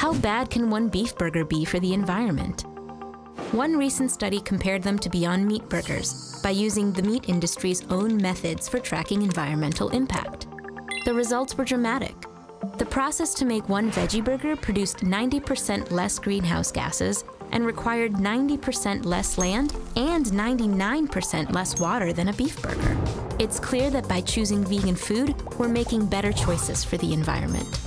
How bad can one beef burger be for the environment? One recent study compared them to Beyond Meat burgers by using the meat industry's own methods for tracking environmental impact. The results were dramatic. The process to make one veggie burger produced 90% less greenhouse gases and required 90% less land and 99% less water than a beef burger. It's clear that by choosing vegan food, we're making better choices for the environment.